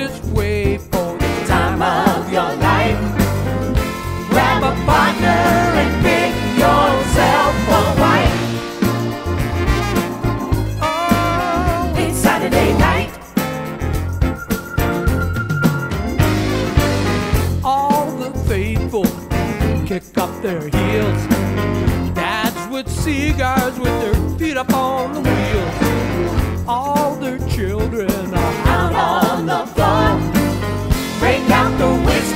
this way for the time of your life. Grab a partner and pick yourself a wife. Oh, it's Saturday night. All the faithful kick up their heels. Dads with cigars with their feet up on the wheels all their children are out on the floor. Break out the whistle.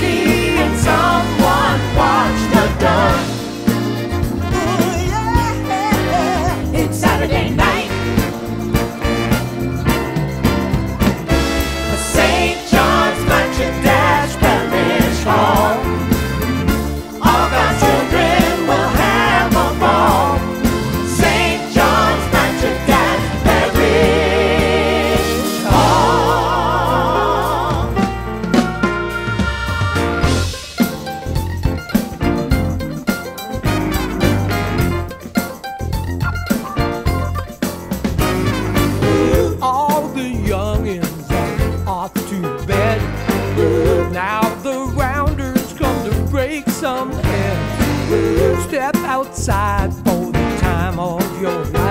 Step outside for the time of your life.